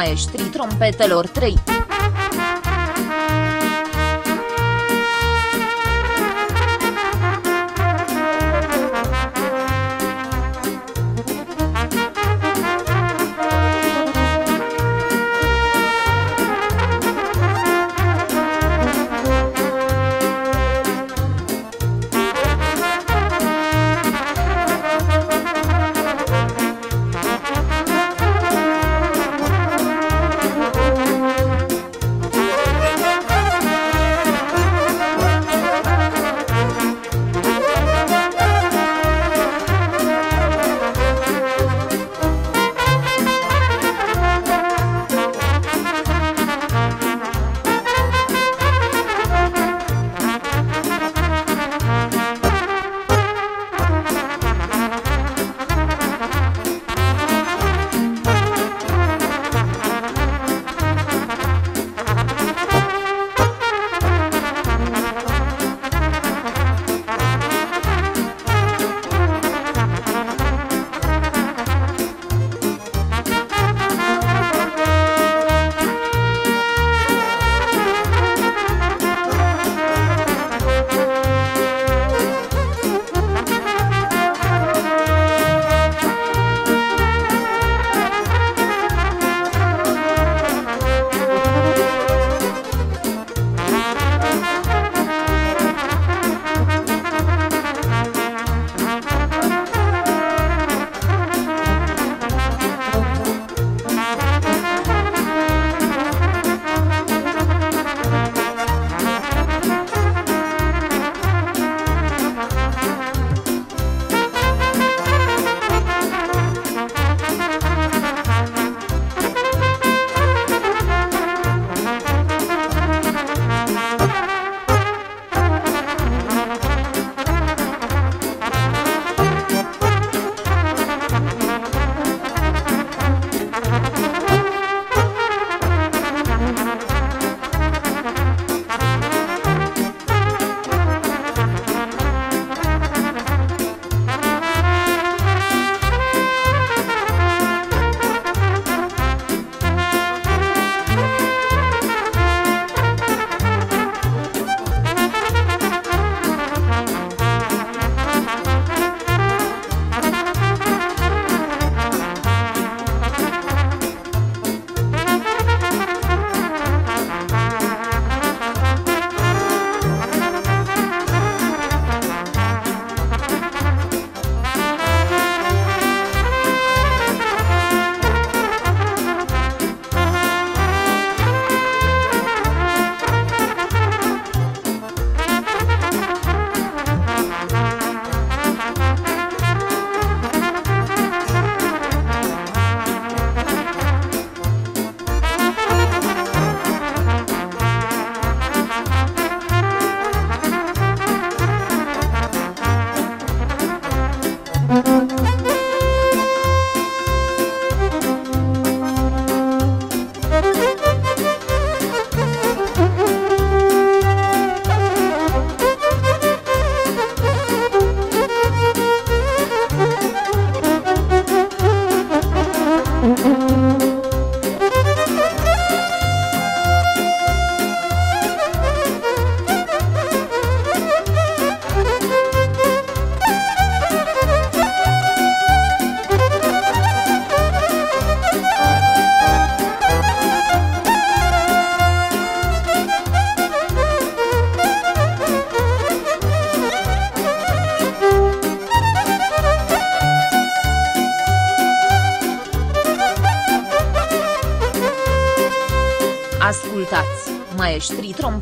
Ascultați, maestrii trompetelor 3.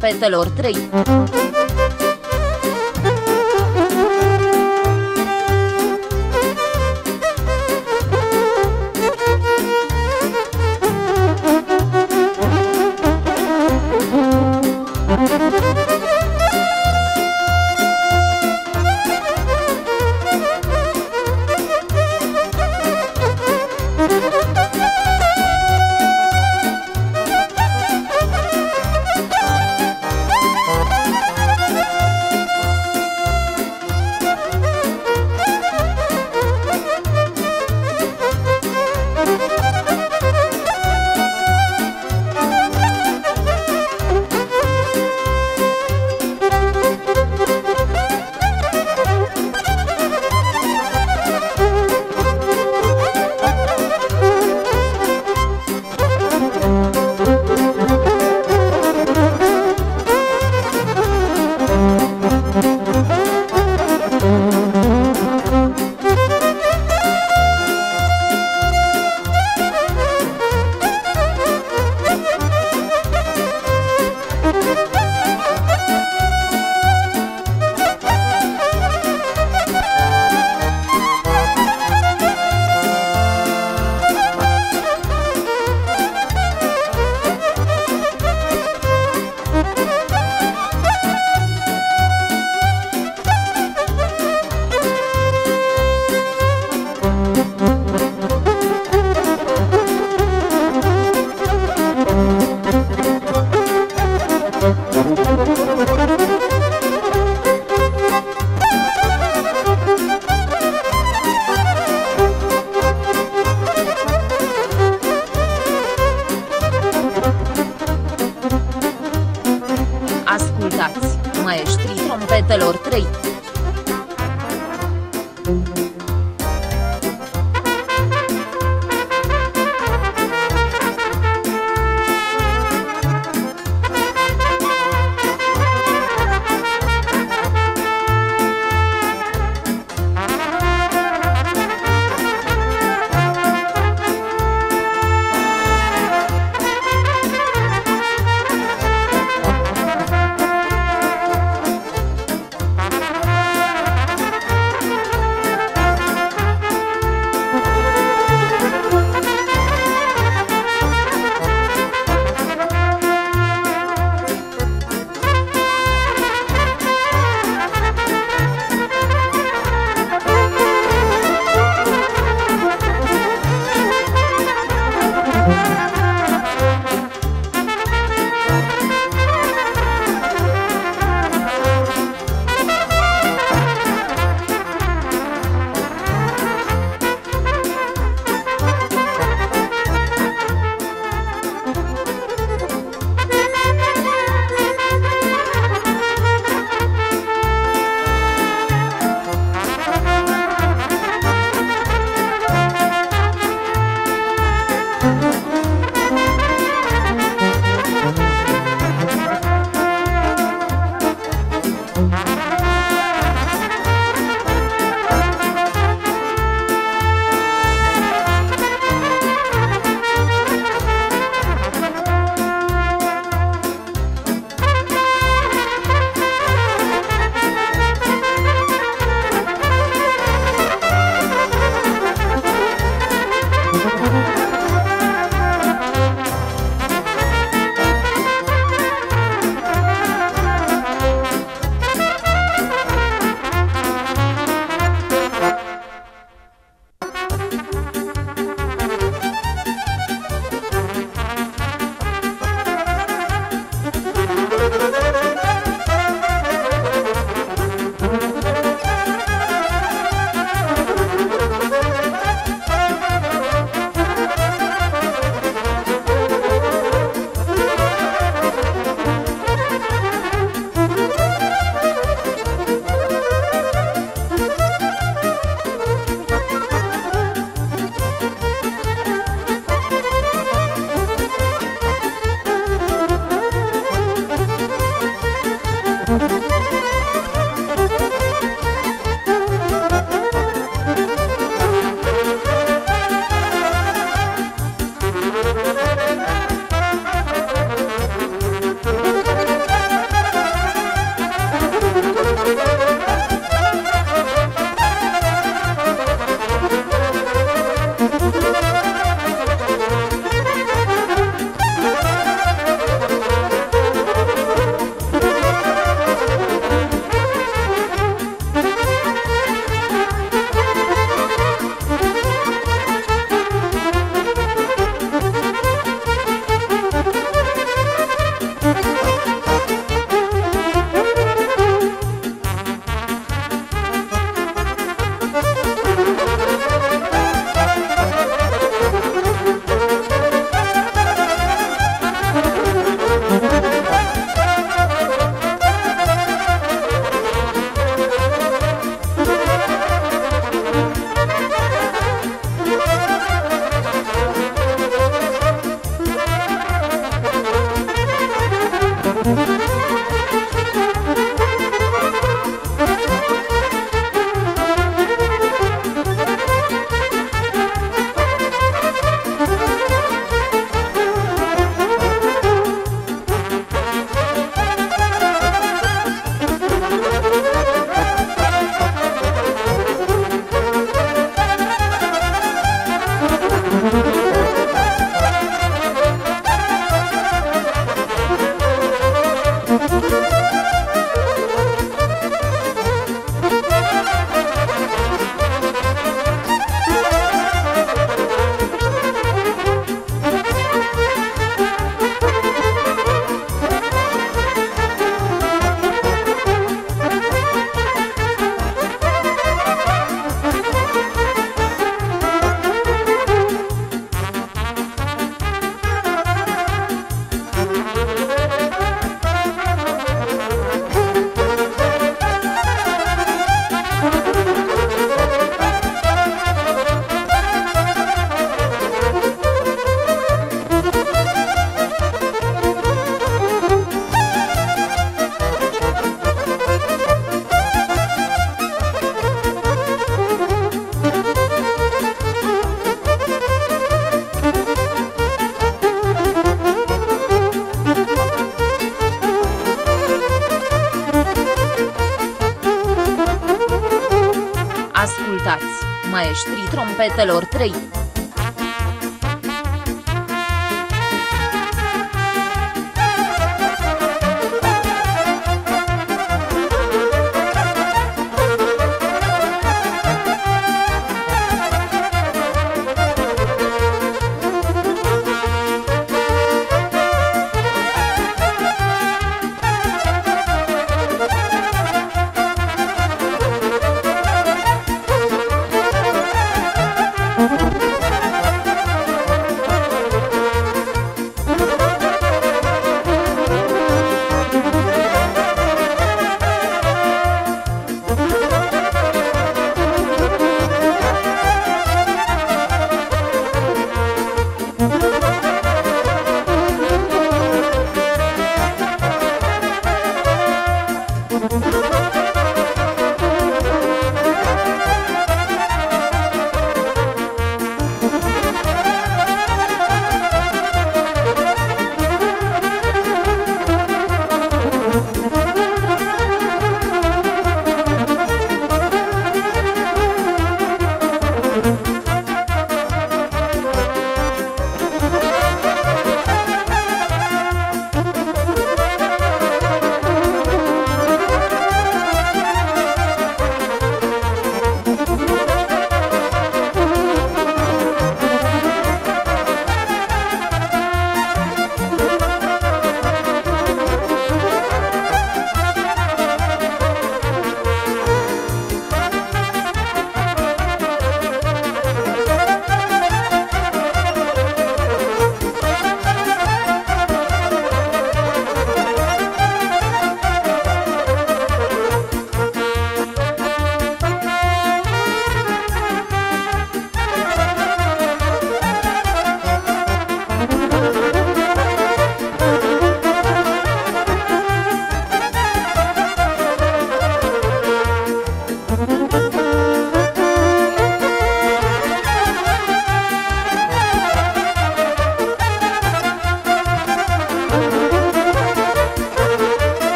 Maestrii trompetelor 3.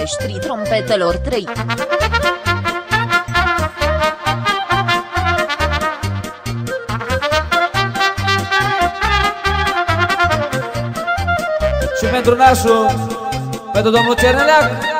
Maestrii trompetelor 3. Și pentru nașul, pentru domnul Cerneleac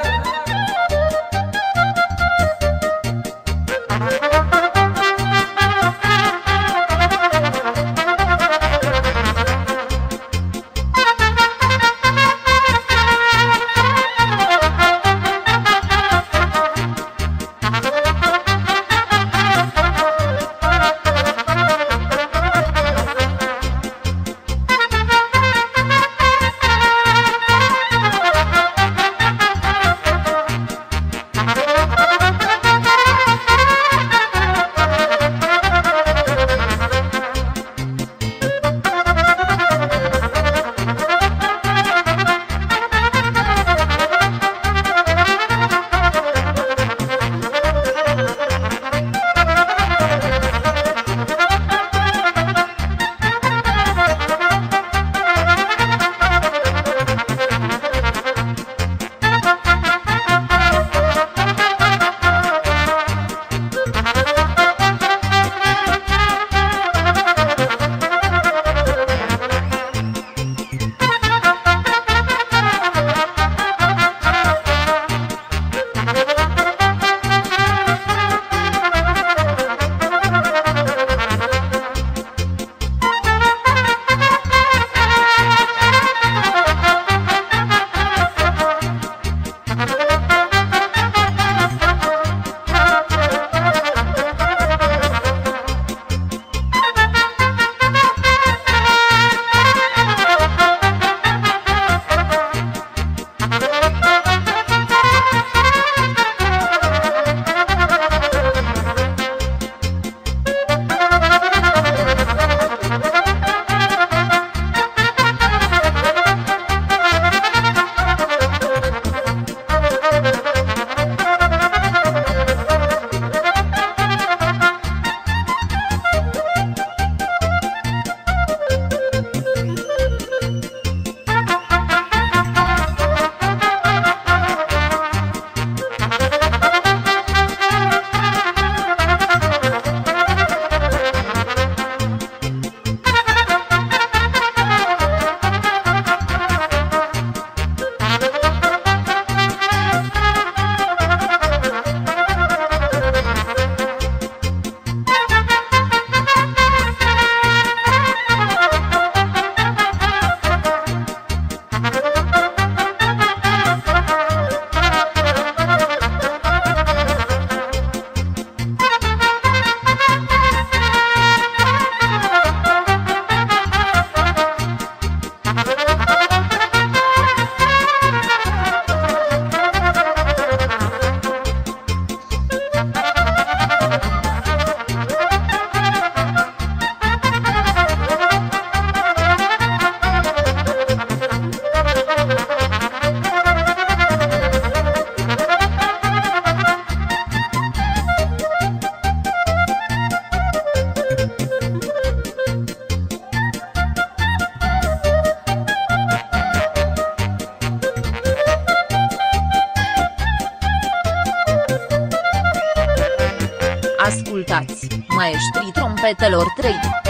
maestrii trompetelor 3.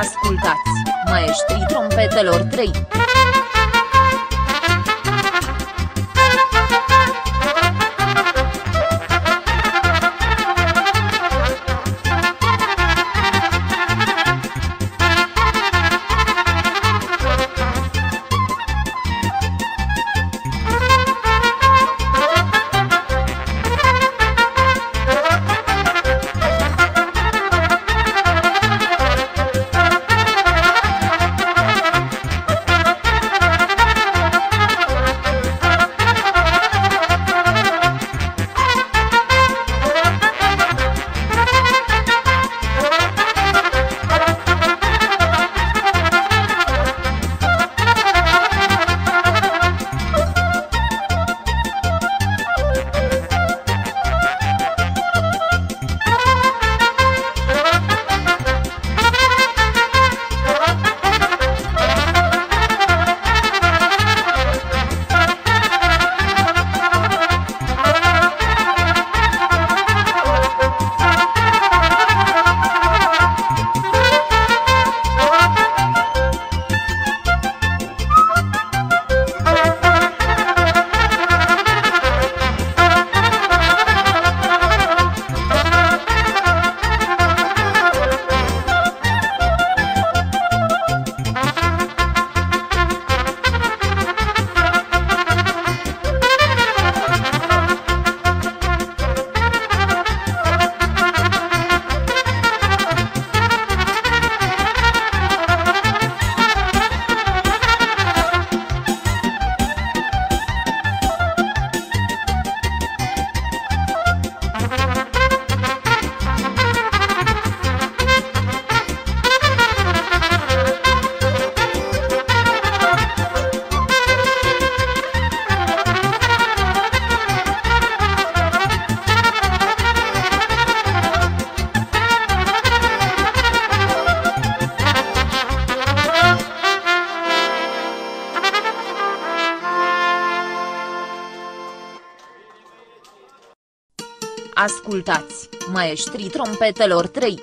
Ascultați, maestrii trompetelor 3. Ascultați, maestrii trompetelor 3.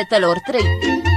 Trompetelor 3.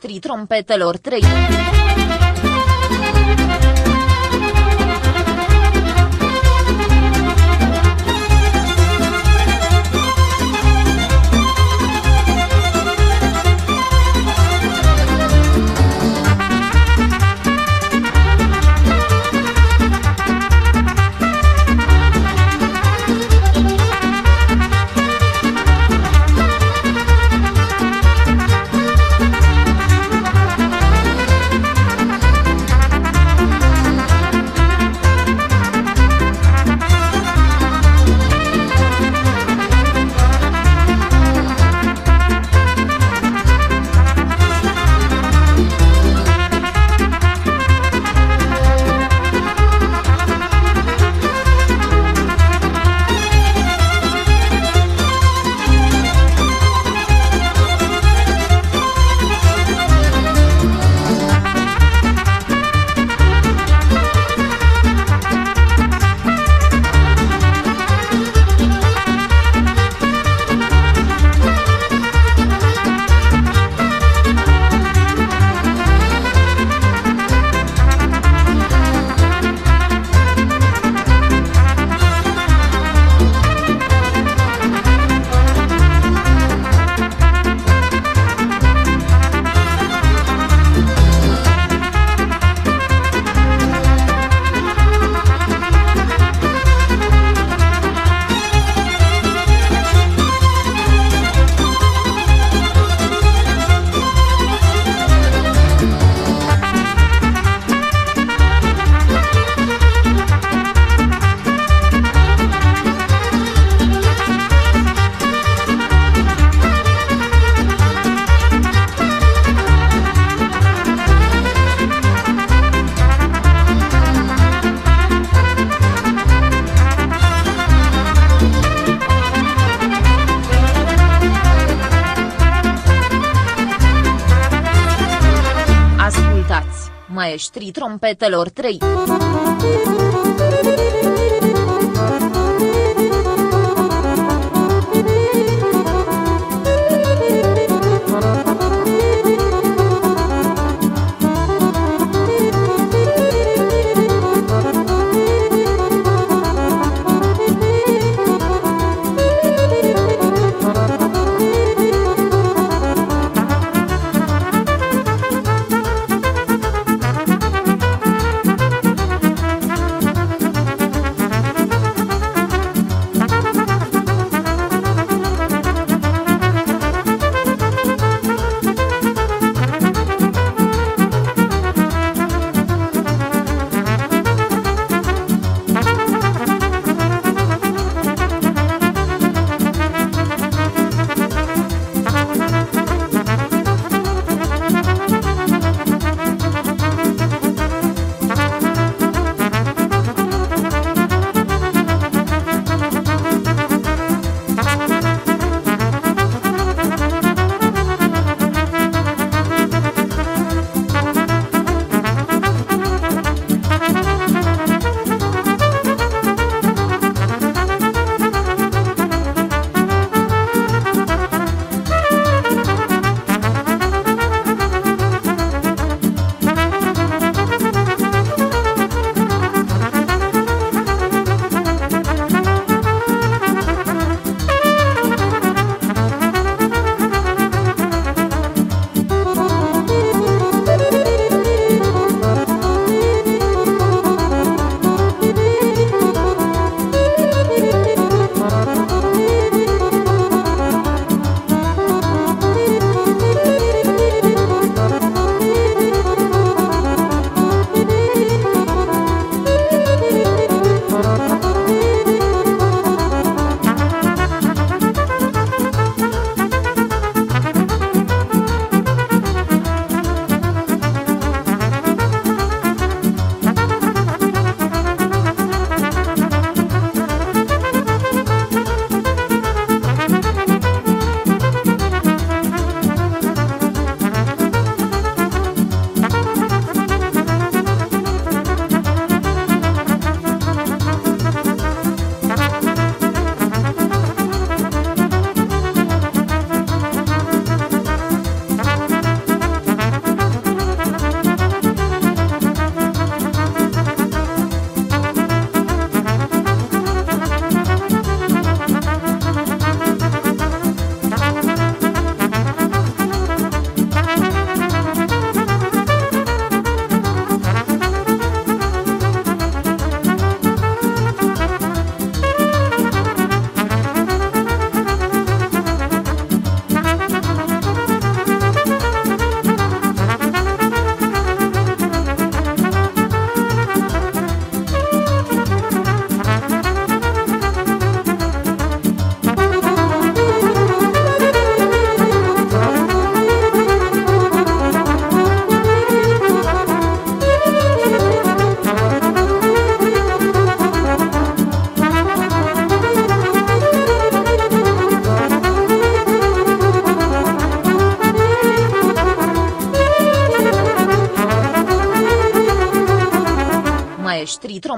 Maestrii trompetelor 3 Maestrii trompetelor 3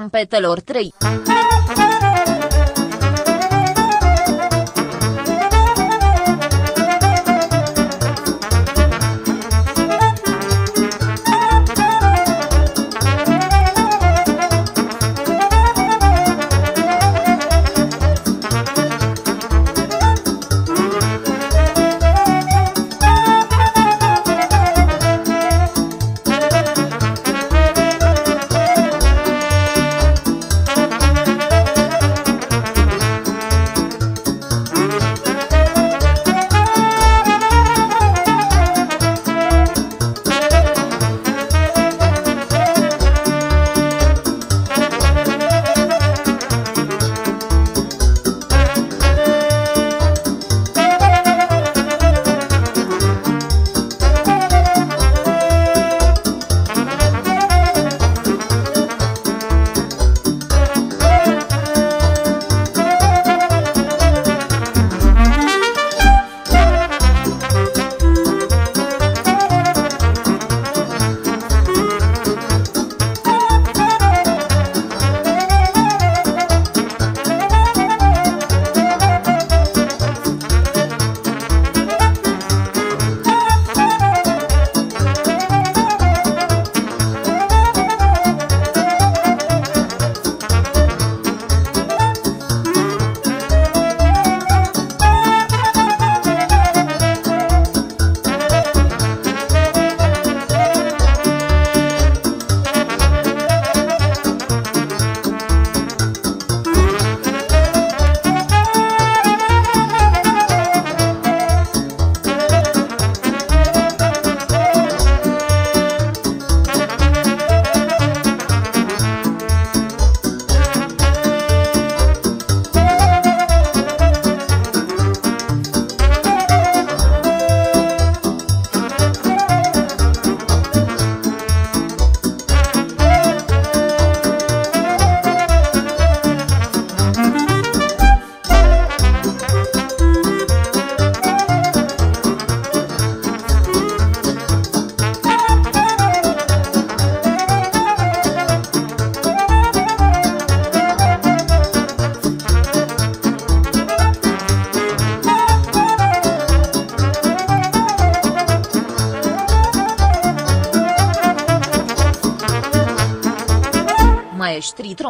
trompetelor 3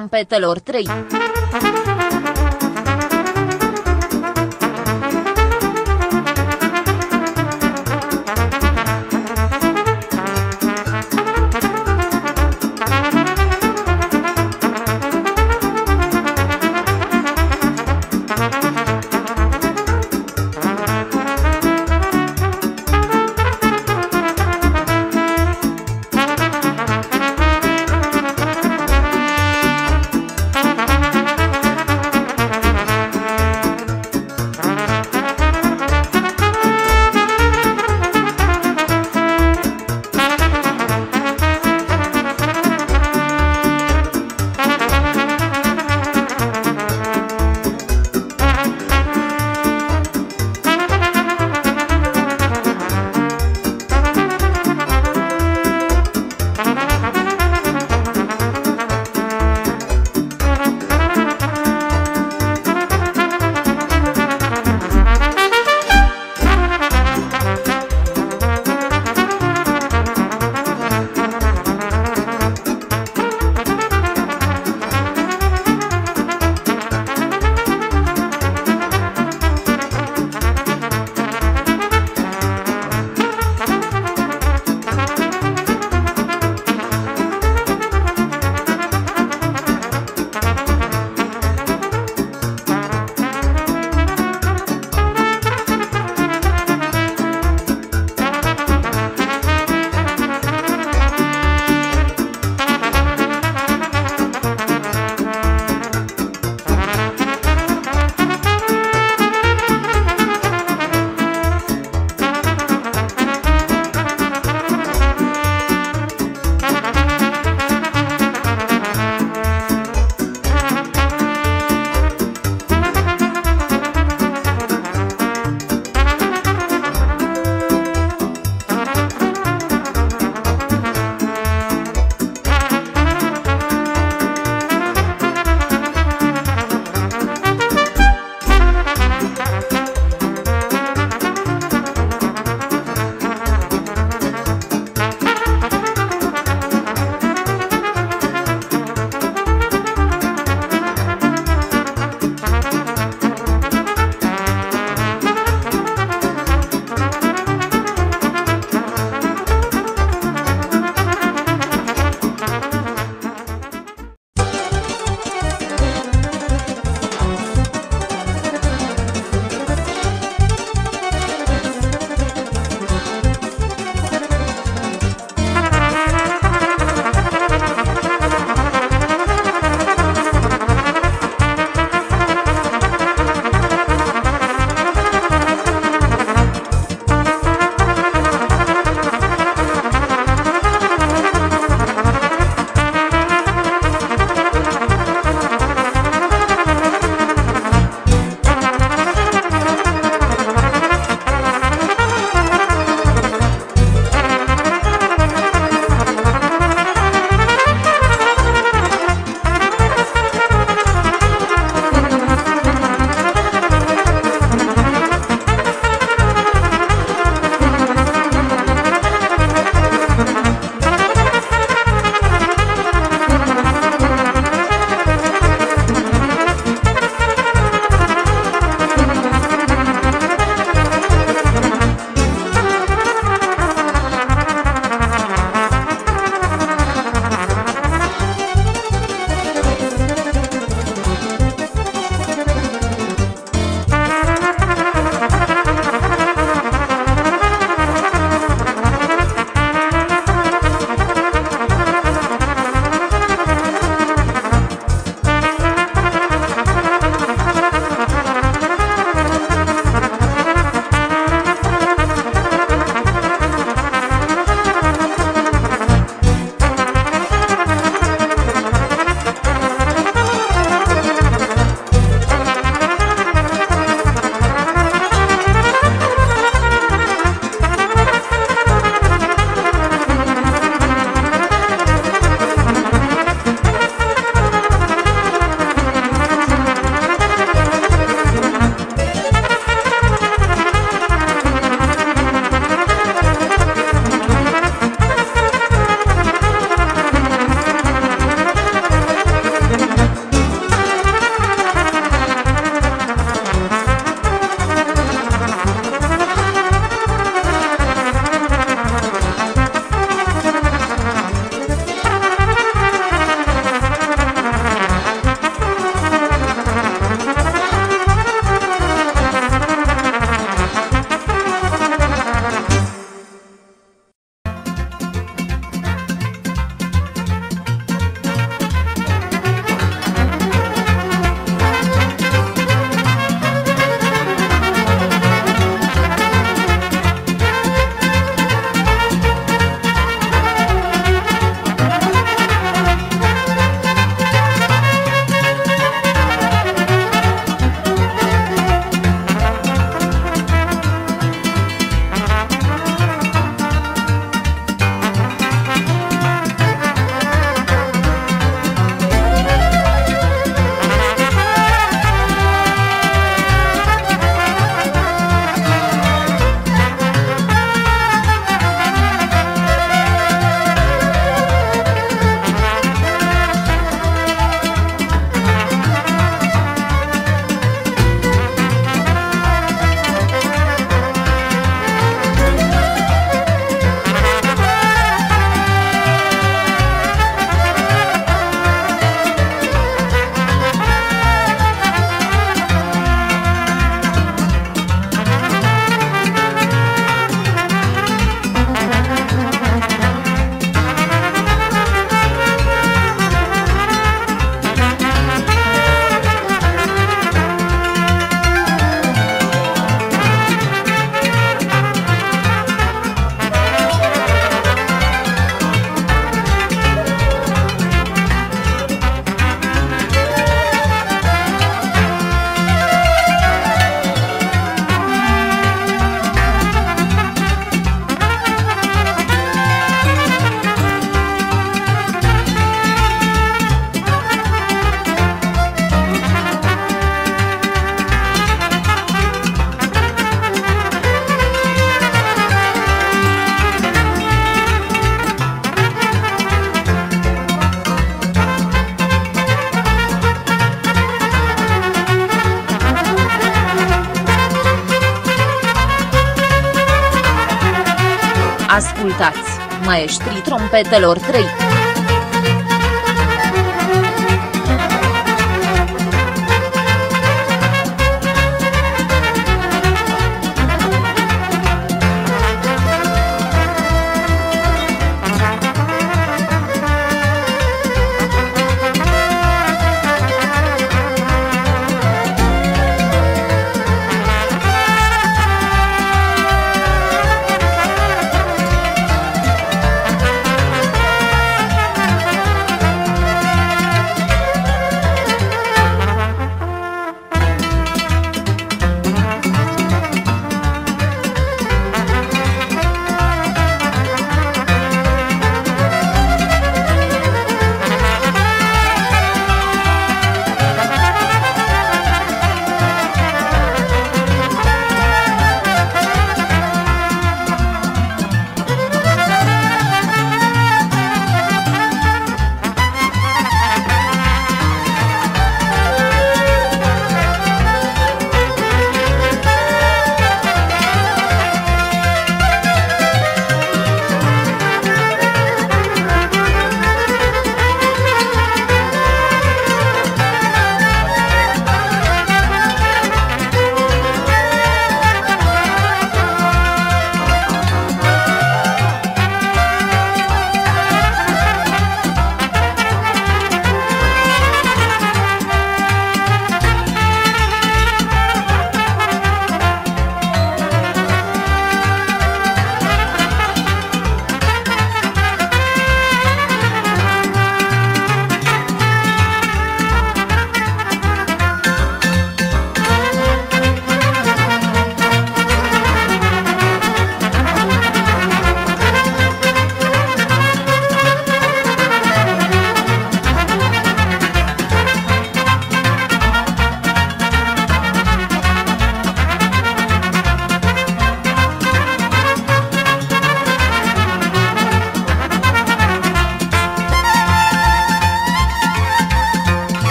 trompetelor 3 maestrii trompetelor 3.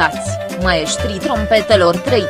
Ascultați, maestrii trompetelor 3.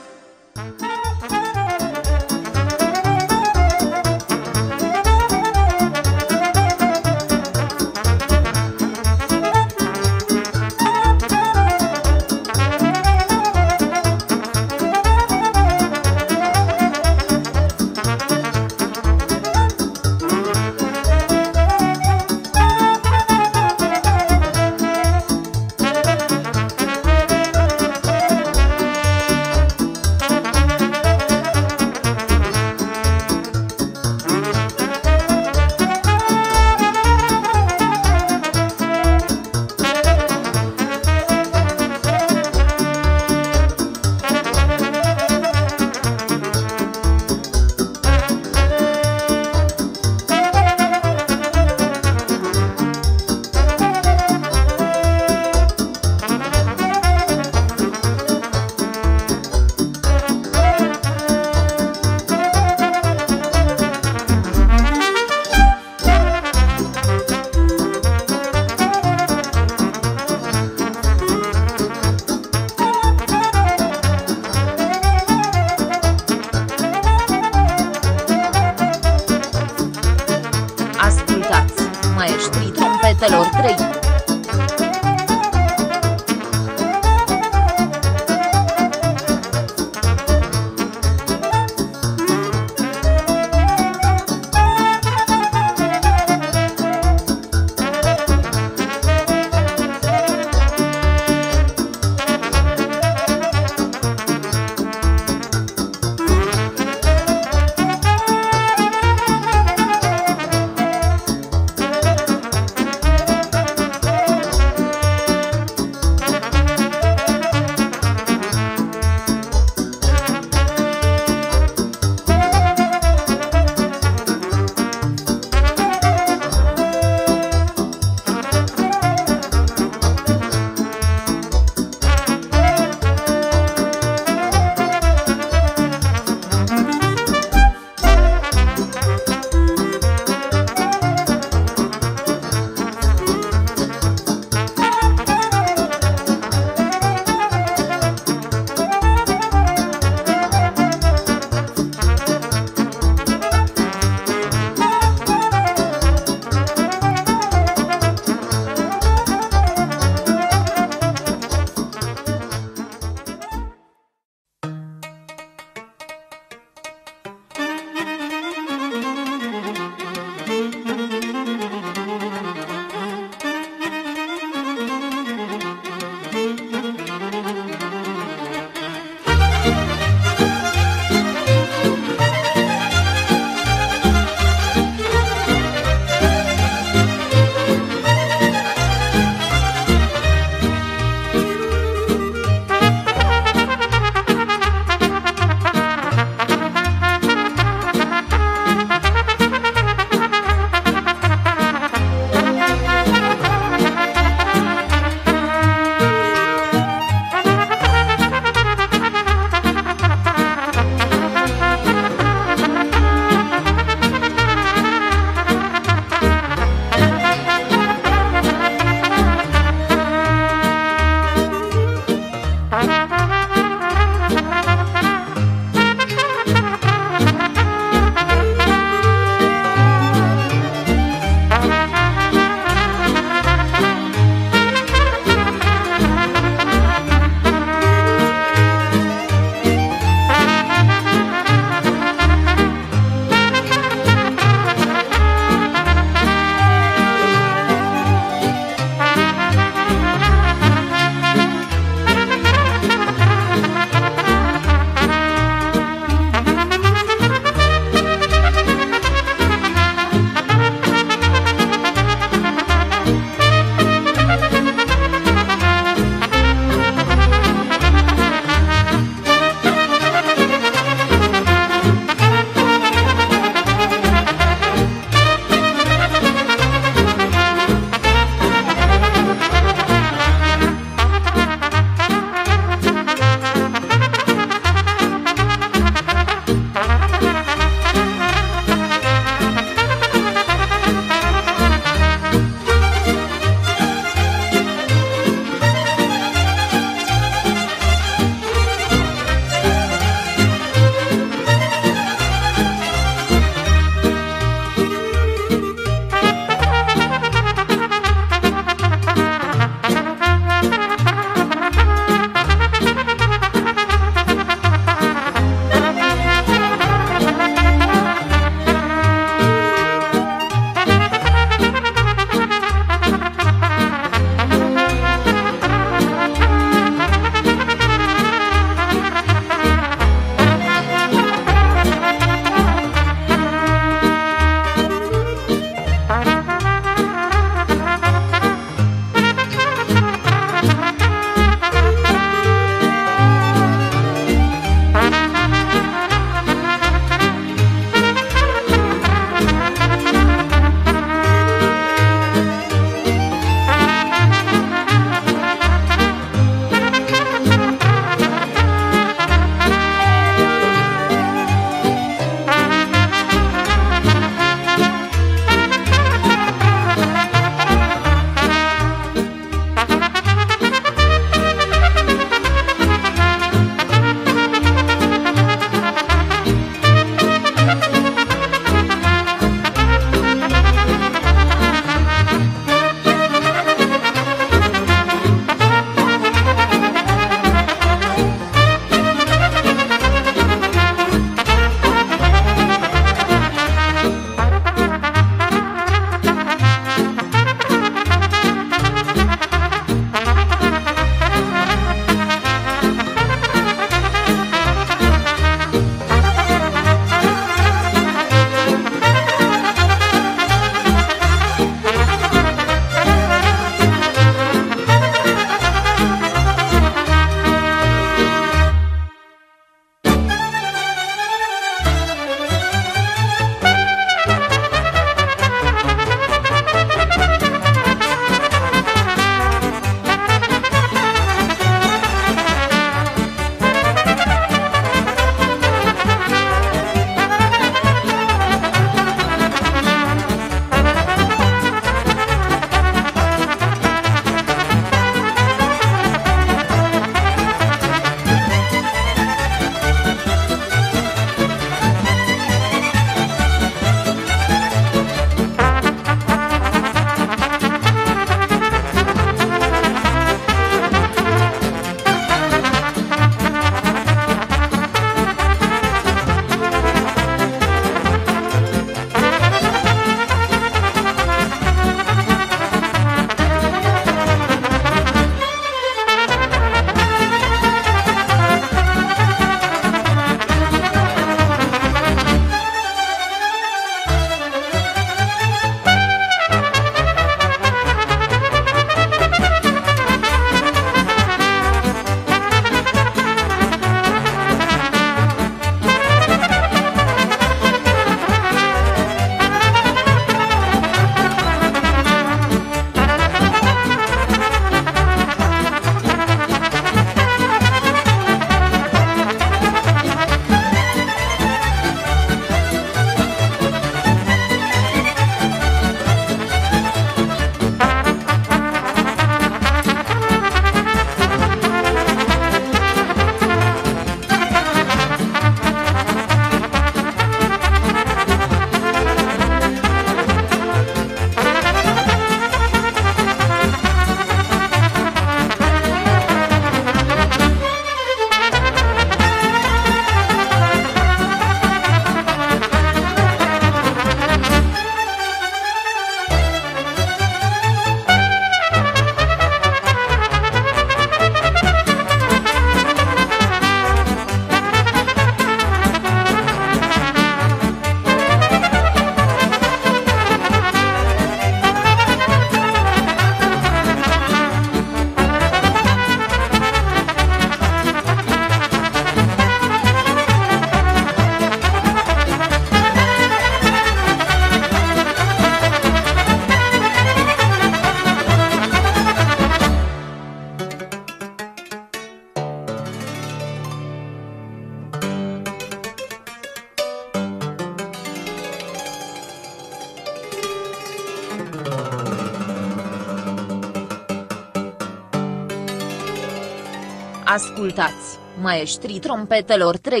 Ascultați, maestrii trompetelor 3.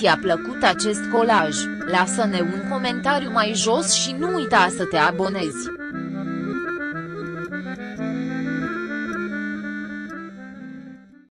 Ți-a plăcut acest colaj, lasă-ne un comentariu mai jos și nu uita să te abonezi.